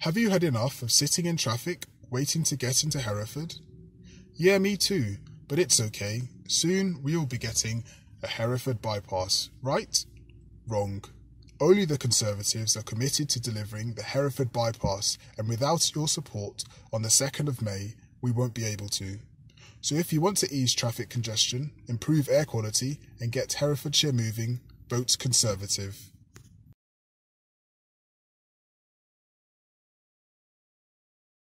Have you had enough of sitting in traffic waiting to get into Hereford? Yeah, me too, but it's okay. Soon we'll be getting a Hereford bypass, right? Wrong. Only the Conservatives are committed to delivering the Hereford bypass, and without your support on the 2nd of May, we won't be able to. So if you want to ease traffic congestion, improve air quality, and get Herefordshire moving, vote Conservative.